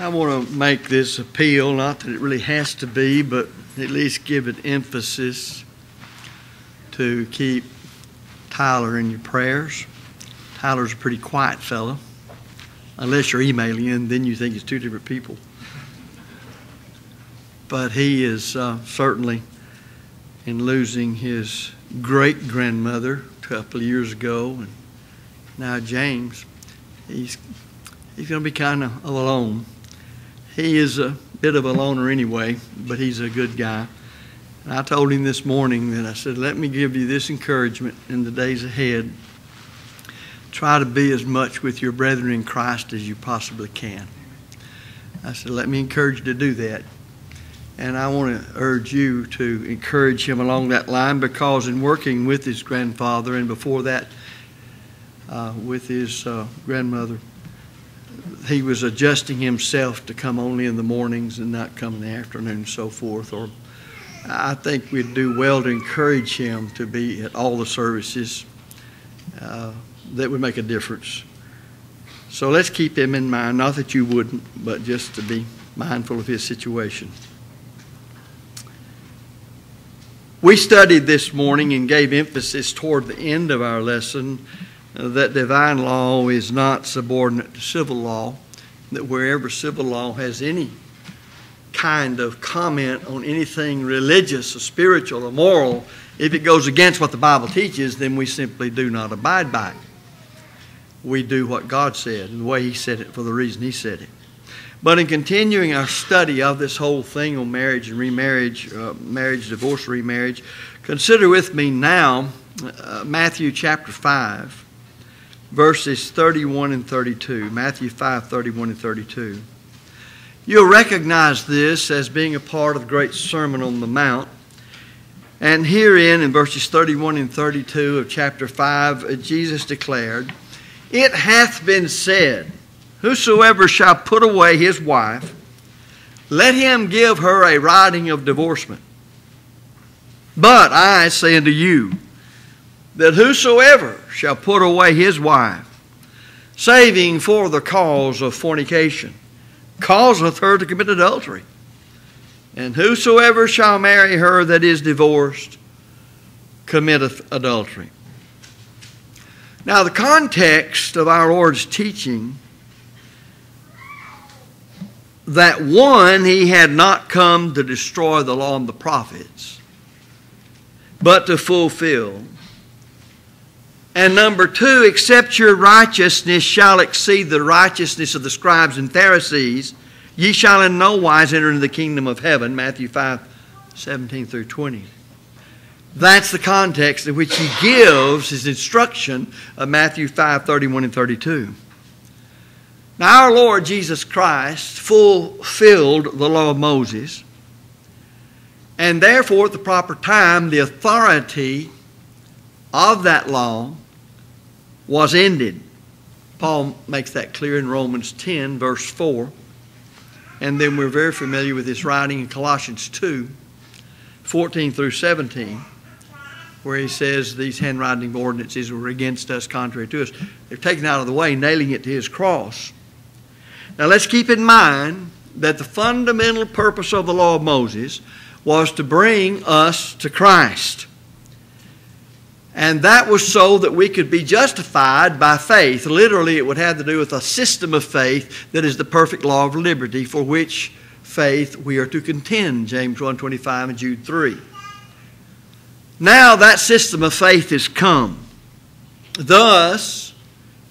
I want to make this appeal, not that it really has to be, but at least give it emphasis to keep Tyler in your prayers. Tyler's a pretty quiet fellow, unless you're emailing him, then you think it's two different people. But he is uh, certainly in losing his great grandmother a couple of years ago, and now James, he's he's going to be kind of alone. He is a bit of a loner anyway, but he's a good guy. And I told him this morning that I said, let me give you this encouragement in the days ahead. Try to be as much with your brethren in Christ as you possibly can. I said, let me encourage you to do that. And I want to urge you to encourage him along that line because in working with his grandfather and before that uh, with his uh, grandmother, he was adjusting himself to come only in the mornings and not come in the afternoon and so forth. Or I think we'd do well to encourage him to be at all the services. Uh, that would make a difference. So let's keep him in mind. Not that you wouldn't, but just to be mindful of his situation. We studied this morning and gave emphasis toward the end of our lesson that divine law is not subordinate to civil law, that wherever civil law has any kind of comment on anything religious or spiritual or moral, if it goes against what the Bible teaches, then we simply do not abide by it. We do what God said and the way He said it for the reason He said it. But in continuing our study of this whole thing on marriage and remarriage, uh, marriage, divorce, remarriage, consider with me now uh, Matthew chapter 5 verses 31 and 32. Matthew 5 31 and 32. You'll recognize this as being a part of the great Sermon on the Mount. And herein, in verses 31 and 32 of chapter 5, uh, Jesus declared, It hath been said, Whosoever shall put away his wife, let him give her a writing of divorcement. But I say unto you, that whosoever shall put away his wife, saving for the cause of fornication, causeth her to commit adultery. And whosoever shall marry her that is divorced committeth adultery. Now, the context of our Lord's teaching that one, he had not come to destroy the law and the prophets, but to fulfill. And number two, except your righteousness shall exceed the righteousness of the scribes and Pharisees, ye shall in no wise enter into the kingdom of heaven. Matthew 5, 17 through 20. That's the context in which he gives his instruction of Matthew 5, 31 and 32. Now, our Lord Jesus Christ fulfilled the law of Moses, and therefore, at the proper time, the authority of that law was ended. Paul makes that clear in Romans 10, verse 4. And then we're very familiar with this writing in Colossians 2, 14 through 17, where he says these handwriting ordinances were against us, contrary to us. They're taken out of the way, nailing it to his cross. Now let's keep in mind that the fundamental purpose of the law of Moses was to bring us to Christ. And that was so that we could be justified by faith. Literally, it would have to do with a system of faith that is the perfect law of liberty, for which faith we are to contend, James 1.25 and Jude 3. Now that system of faith has come. Thus,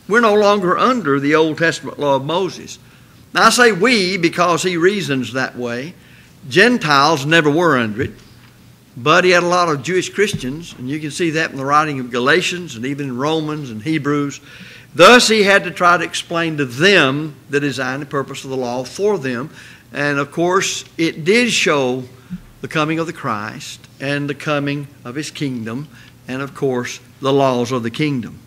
we're no longer under the Old Testament law of Moses. Now I say we because he reasons that way. Gentiles never were under it. But he had a lot of Jewish Christians, and you can see that in the writing of Galatians and even in Romans and Hebrews. Thus, he had to try to explain to them the design and purpose of the law for them. And of course, it did show the coming of the Christ and the coming of his kingdom, and of course, the laws of the kingdom.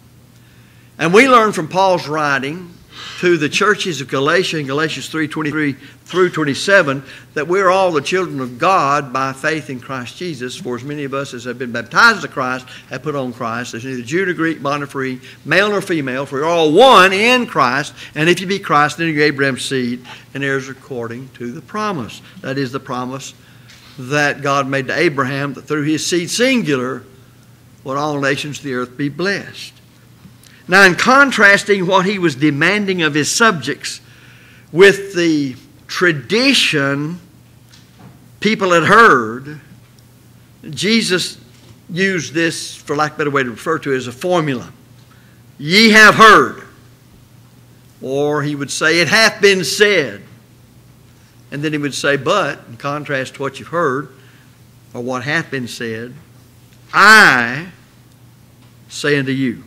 And we learn from Paul's writing to the churches of Galatia in Galatians 3:23 through 27 that we're all the children of God by faith in Christ Jesus. For as many of us as have been baptized to Christ have put on Christ. There's neither Jew nor Greek, bond nor free, male nor female, for you're all one in Christ. And if you be Christ, then you're Abraham's seed and heirs according to the promise. That is the promise that God made to Abraham that through his seed singular would all nations of the earth be blessed. Now, in contrasting what he was demanding of his subjects with the tradition people had heard, Jesus used this, for lack of a better way to refer to it, as a formula. Ye have heard. Or he would say, It hath been said. And then he would say, But, in contrast to what you've heard, or what hath been said, I say unto you.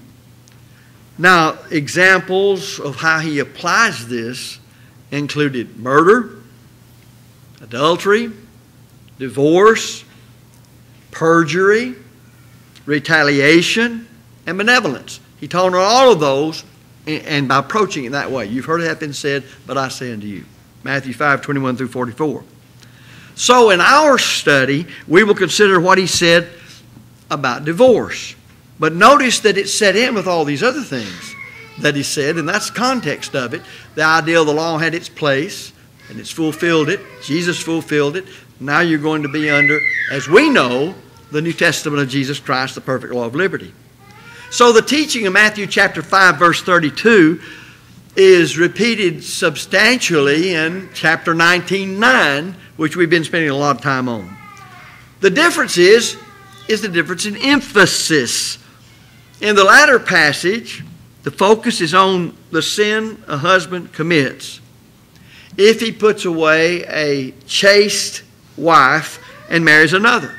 Now, examples of how he applies this included murder, adultery, divorce, perjury, retaliation, and benevolence. He taught on all of those, and by approaching it that way, you've heard it have been said, but I say unto you. Matthew 5, 21 through 44. So, in our study, we will consider what he said about divorce. But notice that it set in with all these other things that he said, and that's context of it. The idea of the law had its place, and it's fulfilled it. Jesus fulfilled it. Now you're going to be under, as we know, the New Testament of Jesus Christ, the perfect law of liberty. So the teaching of Matthew chapter 5, verse 32 is repeated substantially in chapter 19, 9, which we've been spending a lot of time on. The difference is, is the difference in emphasis. In the latter passage, the focus is on the sin a husband commits if he puts away a chaste wife and marries another.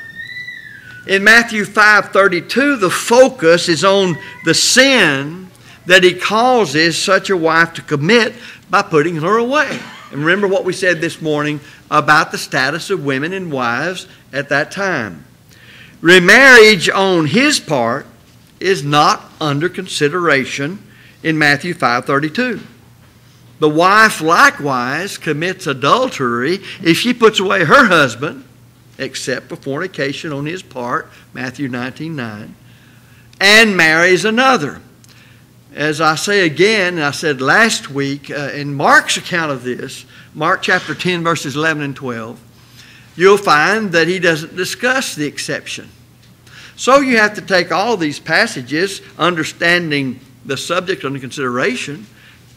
In Matthew 5:32 the focus is on the sin that he causes such a wife to commit by putting her away. And remember what we said this morning about the status of women and wives at that time. Remarriage on his part is not under consideration in Matthew 5:32. The wife likewise commits adultery if she puts away her husband, except for fornication on his part, Matthew 19:9, 9, and marries another. As I say again, and I said last week, uh, in Mark's account of this, Mark chapter 10, verses 11 and 12, you'll find that he doesn't discuss the exception. So you have to take all these passages, understanding the subject under consideration,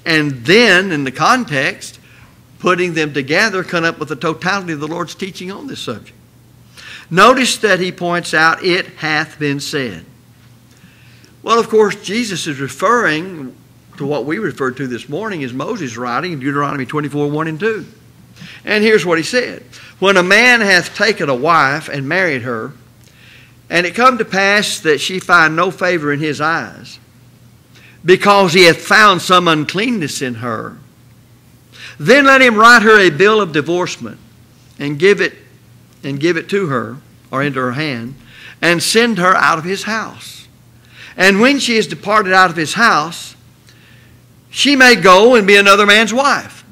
and then in the context, putting them together, come up with the totality of the Lord's teaching on this subject. Notice that he points out, it hath been said. Well, of course, Jesus is referring to what we referred to this morning as Moses' writing in Deuteronomy 24 1 and 2. And here's what he said When a man hath taken a wife and married her, and it come to pass that she find no favor in his eyes, because he hath found some uncleanness in her, then let him write her a bill of divorcement and give it and give it to her or into her hand and send her out of his house. And when she is departed out of his house, she may go and be another man's wife.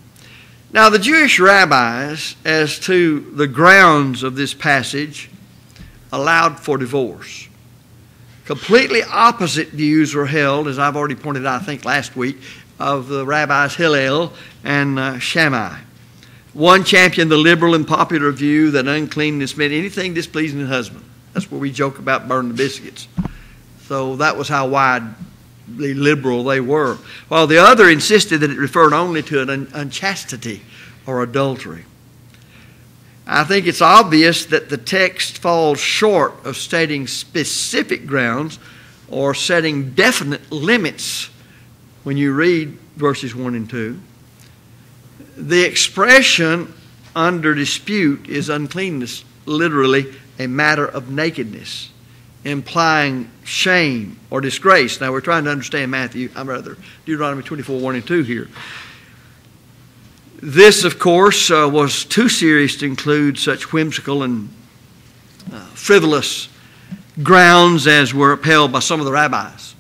Now, the Jewish rabbis, as to the grounds of this passage, allowed for divorce. Completely opposite views were held, as I've already pointed out, I think last week, of the rabbis Hillel and uh, Shammai. One championed the liberal and popular view that uncleanness meant anything displeasing the husband. That's where we joke about burning the biscuits. So that was how widely liberal they were. While the other insisted that it referred only to an unchastity or adultery. I think it's obvious that the text falls short of stating specific grounds or setting definite limits when you read verses 1 and 2. The expression under dispute is uncleanness, literally a matter of nakedness, implying shame or disgrace. Now we're trying to understand Matthew, I'm rather Deuteronomy 24, 1 and 2 here. This, of course, uh, was too serious to include such whimsical and uh, frivolous grounds as were upheld by some of the rabbis.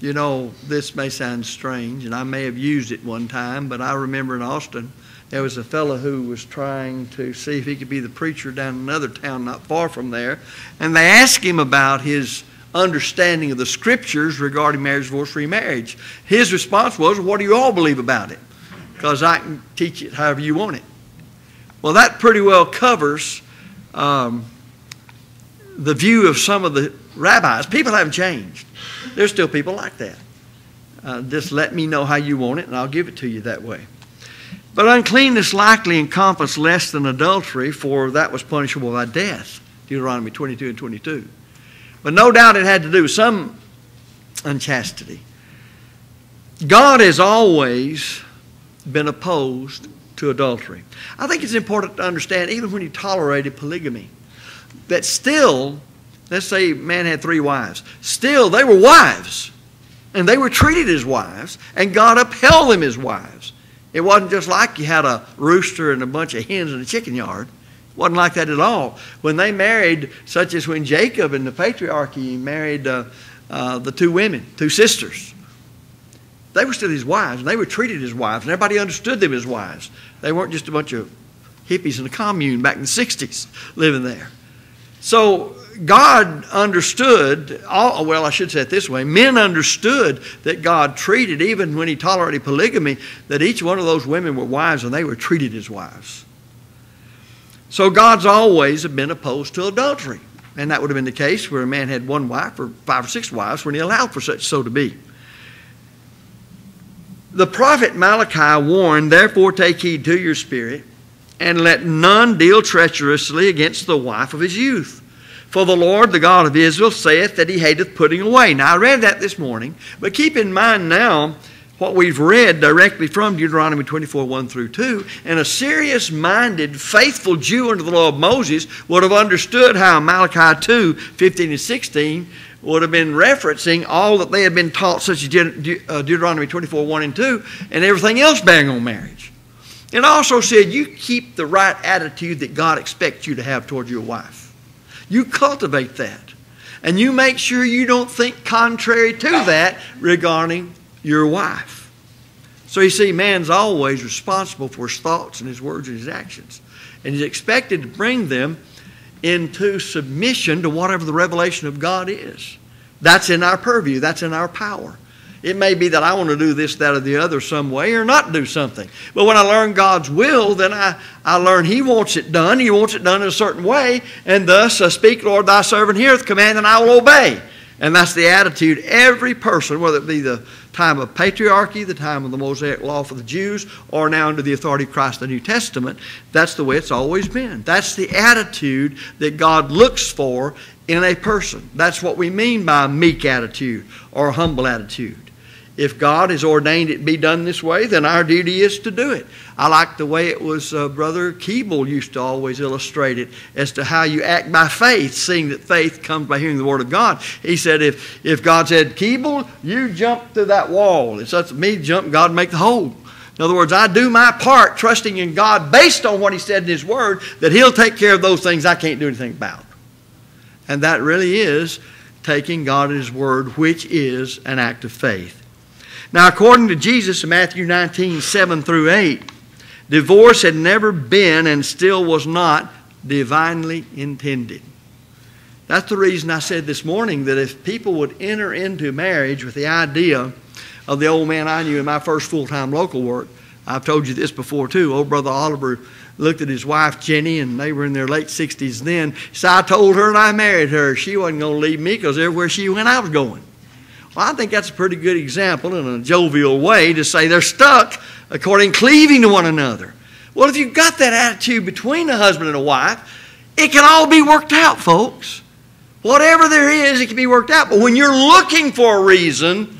You know, this may sound strange, and I may have used it one time, but I remember in Austin, there was a fellow who was trying to see if he could be the preacher down in another town not far from there, and they asked him about his understanding of the scriptures regarding marriage, divorce, remarriage. His response was, What do you all believe about it? Because I can teach it however you want it. Well, that pretty well covers um, the view of some of the rabbis. People haven't changed. There's still people like that. Uh, just let me know how you want it, and I'll give it to you that way. But uncleanness likely encompassed less than adultery, for that was punishable by death. Deuteronomy 22 and 22. But no doubt it had to do with some unchastity. God is always been opposed to adultery. I think it's important to understand, even when he tolerated polygamy, that still, let's say man had three wives, still they were wives. And they were treated as wives, and God upheld them as wives. It wasn't just like you had a rooster and a bunch of hens in a chicken yard. It wasn't like that at all. When they married, such as when Jacob in the patriarchy married uh, uh, the two women, two sisters, they were still his wives, and they were treated as wives, and everybody understood them as wives. They weren't just a bunch of hippies in a commune back in the 60s living there. So God understood, all, well, I should say it this way men understood that God treated, even when He tolerated polygamy, that each one of those women were wives and they were treated as wives. So God's always been opposed to adultery. And that would have been the case where a man had one wife or five or six wives when he allowed for such so to be. The prophet Malachi warned, Therefore take heed to your spirit, and let none deal treacherously against the wife of his youth. For the Lord, the God of Israel, saith that he hateth putting away. Now, I read that this morning, but keep in mind now what we've read directly from Deuteronomy 24 1 through 2. And a serious minded, faithful Jew under the law of Moses would have understood how Malachi 2 15 and 16 would have been referencing all that they had been taught, such as De- uh, Deuteronomy 24 1 and 2, and everything else bearing on marriage. It also said you keep the right attitude that God expects you to have toward your wife. You cultivate that. And you make sure you don't think contrary to that regarding your wife. So you see, man's always responsible for his thoughts and his words and his actions. And he's expected to bring them into submission to whatever the revelation of God is. That's in our purview, that's in our power. It may be that I want to do this, that, or the other some way or not do something. But when I learn God's will, then I, I learn He wants it done. He wants it done in a certain way. And thus, I speak, Lord, thy servant heareth command, and I will obey. And that's the attitude every person, whether it be the time of patriarchy, the time of the Mosaic law for the Jews, or now under the authority of Christ the New Testament, that's the way it's always been. That's the attitude that God looks for in a person. That's what we mean by meek attitude or humble attitude. If God has ordained it be done this way, then our duty is to do it. I like the way it was uh, Brother Keeble used to always illustrate it as to how you act by faith, seeing that faith comes by hearing the Word of God. He said, if, if God said, Keeble, you jump to that wall. It's up to me jump, God make the hole. In other words, I do my part trusting in God based on what He said in His Word that He'll take care of those things I can't do anything about. And that really is taking God at His Word, which is an act of faith. Now, according to Jesus in Matthew 19, 7 through 8, divorce had never been and still was not divinely intended. That's the reason I said this morning that if people would enter into marriage with the idea of the old man I knew in my first full time local work, I've told you this before too. Old brother Oliver looked at his wife Jenny, and they were in their late 60s then. So I told her and I married her. She wasn't going to leave me because everywhere she went, I was going. Well, I think that's a pretty good example in a jovial way to say they're stuck according cleaving to one another. Well, if you've got that attitude between a husband and a wife, it can all be worked out, folks. Whatever there is, it can be worked out. But when you're looking for a reason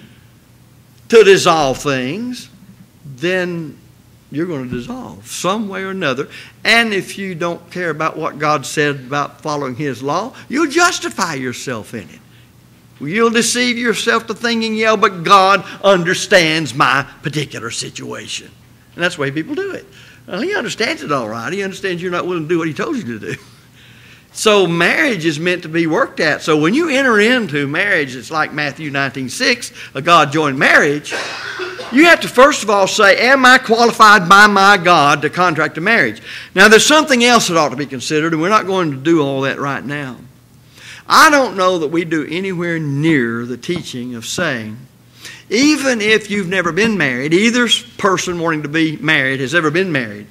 to dissolve things, then you're going to dissolve some way or another. And if you don't care about what God said about following His law, you'll justify yourself in it. You'll deceive yourself to thinking, yeah, but God understands my particular situation. And that's the way people do it. Well, he understands it all right. He understands you're not willing to do what he told you to do. So marriage is meant to be worked at. So when you enter into marriage, it's like Matthew 19:6, a God joined marriage. You have to first of all say, Am I qualified by my God to contract a marriage? Now there's something else that ought to be considered, and we're not going to do all that right now. I don't know that we do anywhere near the teaching of saying, even if you've never been married, either person wanting to be married has ever been married,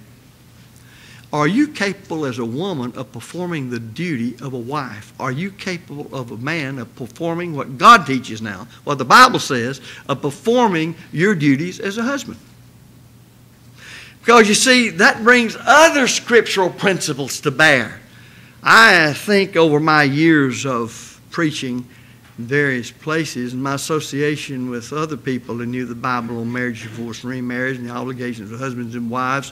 are you capable as a woman of performing the duty of a wife? Are you capable of a man of performing what God teaches now, what the Bible says, of performing your duties as a husband? Because you see, that brings other scriptural principles to bear. I think over my years of preaching in various places and my association with other people who knew the Bible on marriage, divorce, and remarriage and the obligations of husbands and wives,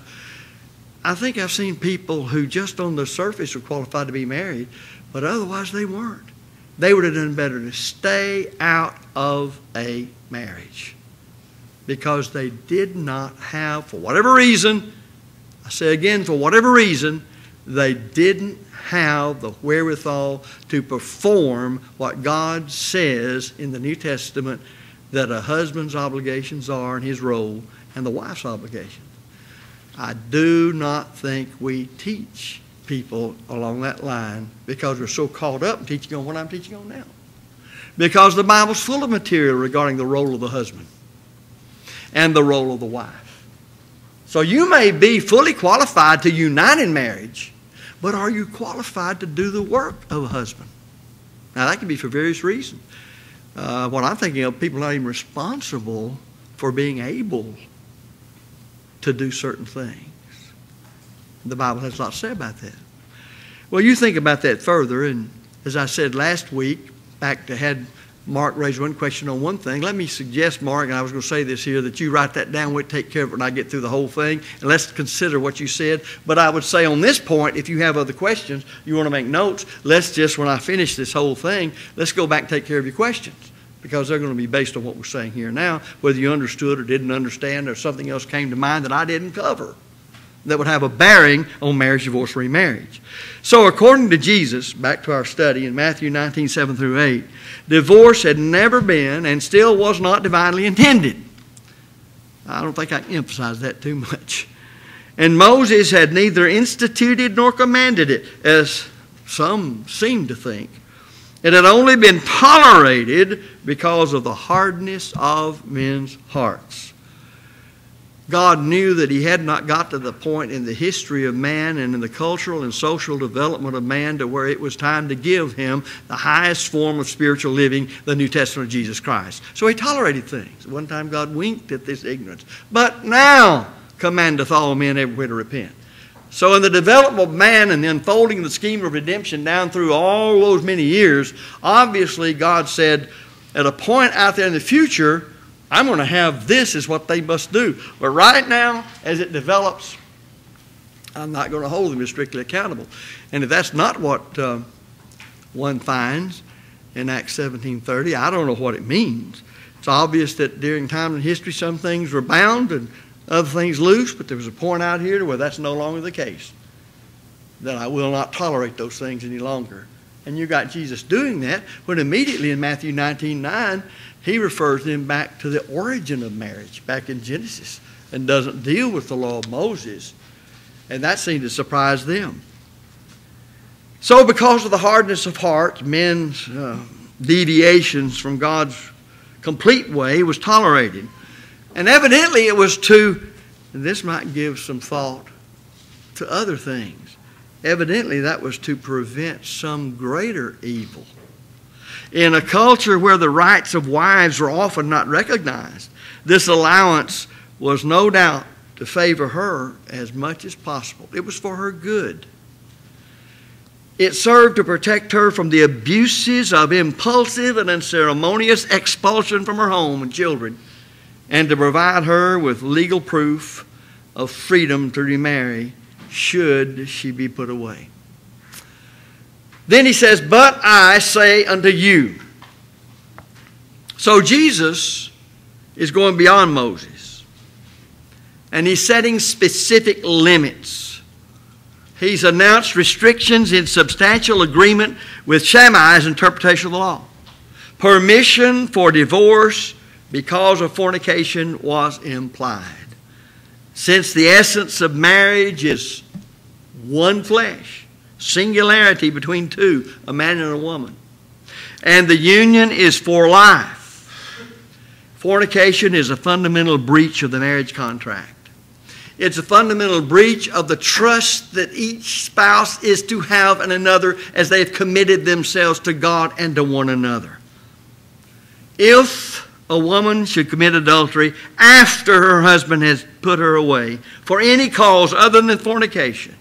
I think I've seen people who just on the surface were qualified to be married, but otherwise they weren't. They would have done better to stay out of a marriage because they did not have, for whatever reason, I say again, for whatever reason, they didn't have the wherewithal to perform what God says in the New Testament that a husband's obligations are in his role and the wife's obligations. I do not think we teach people along that line because we're so caught up in teaching on what I'm teaching on now. Because the Bible's full of material regarding the role of the husband and the role of the wife. So you may be fully qualified to unite in marriage, but are you qualified to do the work of a husband? Now, that can be for various reasons. Uh, what I'm thinking of, people not even responsible for being able to do certain things. The Bible has a lot to say about that. Well, you think about that further, and as I said last week, back to had Mark raise one question on one thing. Let me suggest, Mark, and I was going to say this here, that you write that down. We'll take care of it when I get through the whole thing. And let's consider what you said. But I would say on this point, if you have other questions, you want to make notes, let's just, when I finish this whole thing, let's go back and take care of your questions because they're going to be based on what we're saying here now, whether you understood or didn't understand or something else came to mind that I didn't cover that would have a bearing on marriage, divorce, remarriage. So, according to Jesus, back to our study in Matthew 19, 7 through 8, divorce had never been and still was not divinely intended. I don't think I emphasize that too much. And Moses had neither instituted nor commanded it, as some seem to think. It had only been tolerated because of the hardness of men's hearts. God knew that he had not got to the point in the history of man and in the cultural and social development of man to where it was time to give him the highest form of spiritual living, the New Testament of Jesus Christ. So he tolerated things. One time God winked at this ignorance. But now commandeth all men everywhere to repent. So, in the development of man and the unfolding of the scheme of redemption down through all those many years, obviously God said, at a point out there in the future, I'm going to have this is what they must do. But right now, as it develops, I'm not going to hold them as strictly accountable. And if that's not what uh, one finds in Acts 17:30, I don't know what it means. It's obvious that during time in history, some things were bound and other things loose, but there was a point out here where that's no longer the case. That I will not tolerate those things any longer. And you got Jesus doing that when immediately in Matthew 19 9, he refers them back to the origin of marriage, back in Genesis, and doesn't deal with the law of Moses. And that seemed to surprise them. So, because of the hardness of heart, men's uh, deviations from God's complete way was tolerated. And evidently it was to, and this might give some thought to other things. Evidently that was to prevent some greater evil in a culture where the rights of wives were often not recognized, this allowance was no doubt to favor her as much as possible. It was for her good. It served to protect her from the abuses of impulsive and unceremonious expulsion from her home and children, and to provide her with legal proof of freedom to remarry should she be put away. Then he says, But I say unto you. So Jesus is going beyond Moses. And he's setting specific limits. he's announced restrictions in substantial agreement with Shammai's interpretation of the law. Permission for divorce because of fornication was implied. Since the essence of marriage is one flesh, singularity between two, a man and a woman, and the union is for life, fornication is a fundamental breach of the marriage contract. It's a fundamental breach of the trust that each spouse is to have in another as they have committed themselves to God and to one another. If a woman should commit adultery after her husband has put her away for any cause other than fornication,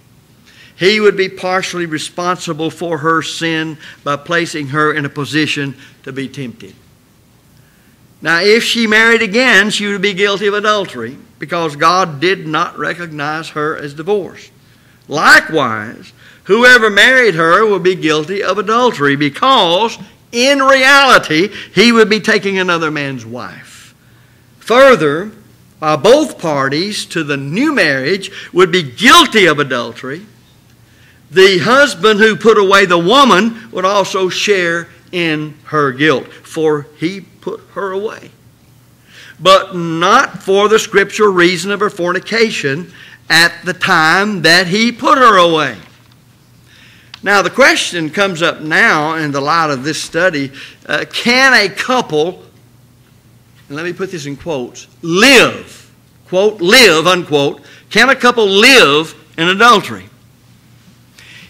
he would be partially responsible for her sin by placing her in a position to be tempted. Now, if she married again, she would be guilty of adultery because God did not recognize her as divorced. Likewise, whoever married her will be guilty of adultery because, in reality, he would be taking another man's wife. Further, uh, both parties to the new marriage would be guilty of adultery. The husband who put away the woman would also share in her guilt, for he put her away. But not for the scriptural reason of her fornication at the time that he put her away. Now, the question comes up now in the light of this study uh, can a couple, and let me put this in quotes, live, quote, live, unquote, can a couple live in adultery?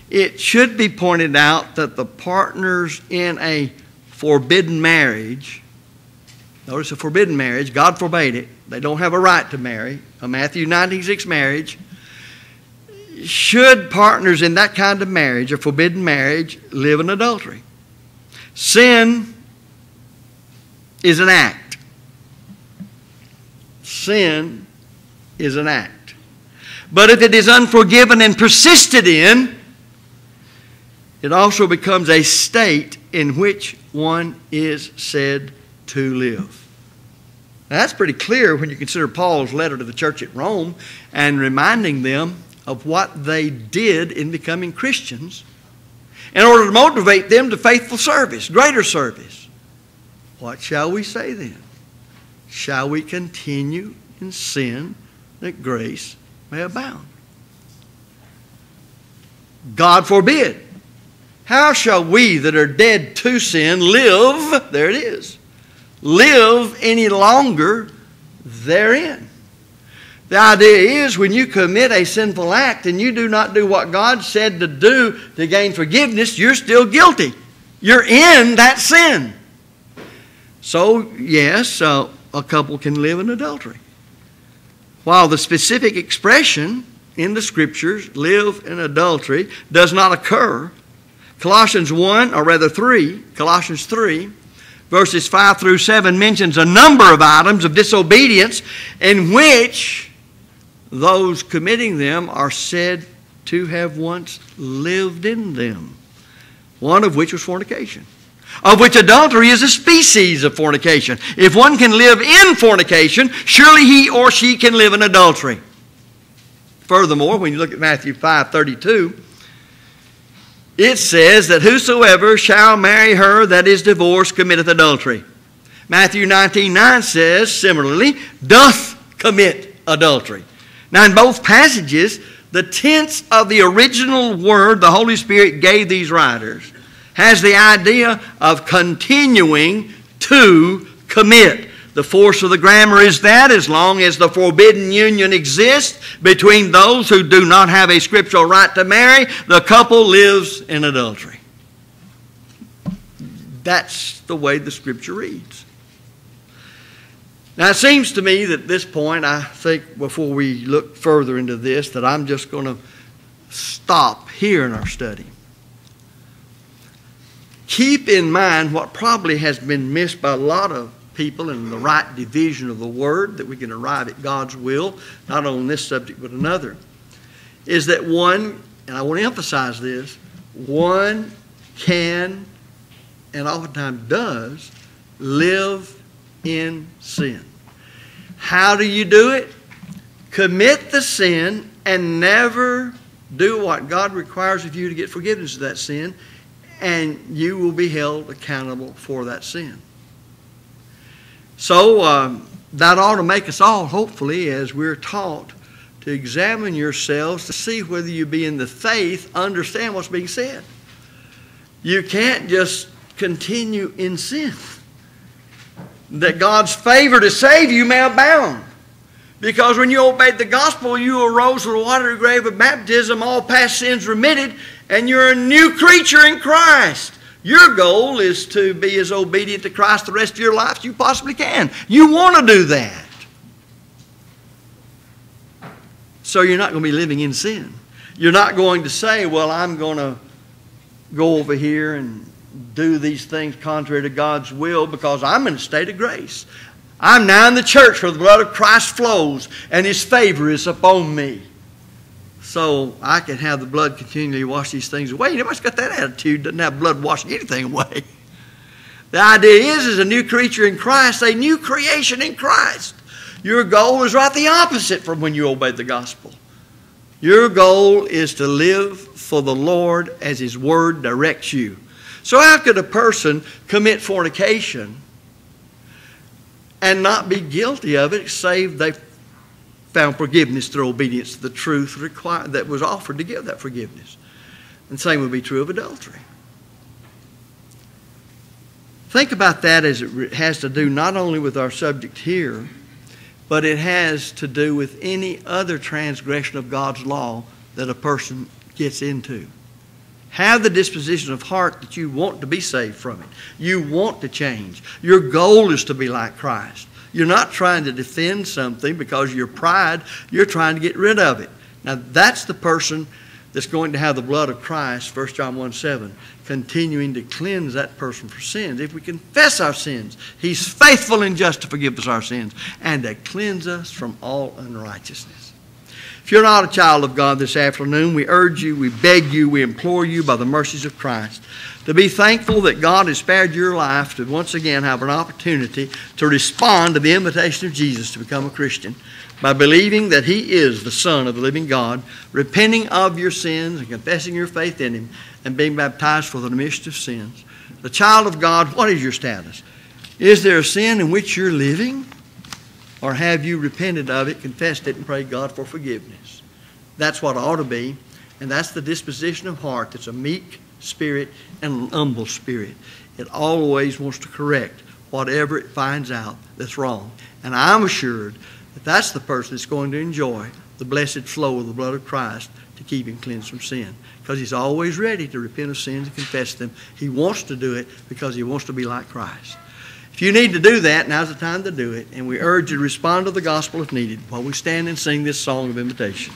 It should be pointed out that the partners in a forbidden marriage, notice a forbidden marriage, God forbade it. They don't have a right to marry. A Matthew 96 marriage. Should partners in that kind of marriage, a forbidden marriage, live in adultery? Sin is an act. Sin is an act. But if it is unforgiven and persisted in, it also becomes a state in which one is said to live. Now, that's pretty clear when you consider Paul's letter to the church at Rome and reminding them of what they did in becoming Christians in order to motivate them to faithful service, greater service. What shall we say then? Shall we continue in sin that grace may abound? God forbid. How shall we that are dead to sin live, there it is, live any longer therein? The idea is when you commit a sinful act and you do not do what God said to do to gain forgiveness, you're still guilty. You're in that sin. So, yes, uh, a couple can live in adultery. While the specific expression in the scriptures, live in adultery, does not occur, Colossians 1, or rather 3, Colossians 3, verses 5 through 7 mentions a number of items of disobedience in which those committing them are said to have once lived in them. One of which was fornication, of which adultery is a species of fornication. If one can live in fornication, surely he or she can live in adultery. Furthermore, when you look at Matthew 5 32, it says that whosoever shall marry her that is divorced committeth adultery. Matthew 19 9 says, similarly, doth commit adultery. Now, in both passages, the tense of the original word the Holy Spirit gave these writers has the idea of continuing to commit. The force of the grammar is that as long as the forbidden union exists between those who do not have a scriptural right to marry, the couple lives in adultery. That's the way the scripture reads. Now, it seems to me that at this point, I think before we look further into this, that I'm just going to stop here in our study. Keep in mind what probably has been missed by a lot of people in the right division of the word that we can arrive at God's will, not on this subject but another, is that one, and I want to emphasize this, one can and oftentimes does live in sin. How do you do it? Commit the sin and never Do what God requires of you to get forgiveness of that sin, and you will be held accountable for that sin. So, um, that ought to make us all, hopefully, as we're taught, to examine yourselves to see whether you be in the faith, understand what's being said. You can't just continue in sin. That God's favor to save you may abound. Because when you obeyed the gospel, you arose from the watery grave of baptism, all past sins remitted, and you're a new creature in Christ. Your goal is to be as obedient to Christ the rest of your life as you possibly can. You want to do that. So you're not going to be living in sin. You're not going to say, well, I'm going to go over here and do these things contrary to God's will because I'm in a state of grace. I'm now in the church where the blood of Christ flows and His favor is upon me. So I can have the blood continually wash these things away. Anybody's got that attitude, doesn't have blood washing anything away. The idea is, as a new creature in Christ, a new creation in Christ. Your goal is right the opposite from when you obeyed the gospel. Your goal is to live for the Lord as His Word directs you. So, how could a person commit fornication and not be guilty of it, save they found forgiveness through obedience to the truth required, that was offered to give that forgiveness. And same would be true of adultery. Think about that as it has to do not only with our subject here, but it has to do with any other transgression of God's law that a person gets into. Have the disposition of heart that you want to be saved from it. You want to change. Your goal is to be like Christ. You're not trying to defend something because your pride, you're trying to get rid of it. Now, that's the person that's going to have the blood of Christ, 1 John 1 7, continuing to cleanse that person for sins. If we confess our sins, He's faithful and just to forgive us our sins and to cleanse us from all unrighteousness. If you're not a child of God this afternoon, we urge you, we beg you, we implore you by the mercies of Christ to be thankful that God has spared your life to once again have an opportunity to respond to the invitation of Jesus to become a Christian by believing that He is the Son of the living God, repenting of your sins and confessing your faith in Him, and being baptized for the remission of sins. The child of God, what is your status? Is there a sin in which you're living? Or have you repented of it, confessed it, and prayed God for forgiveness? That's what ought to be. And that's the disposition of heart that's a meek spirit and an humble spirit. It always wants to correct whatever it finds out that's wrong. And I'm assured that that's the person that's going to enjoy the blessed flow of the blood of Christ to keep him cleansed from sin. Because he's always ready to repent of sins and confess them. He wants to do it because he wants to be like Christ. If you need to do that, now's the time to do it. And we urge you to respond to the gospel if needed while we stand and sing this song of invitation.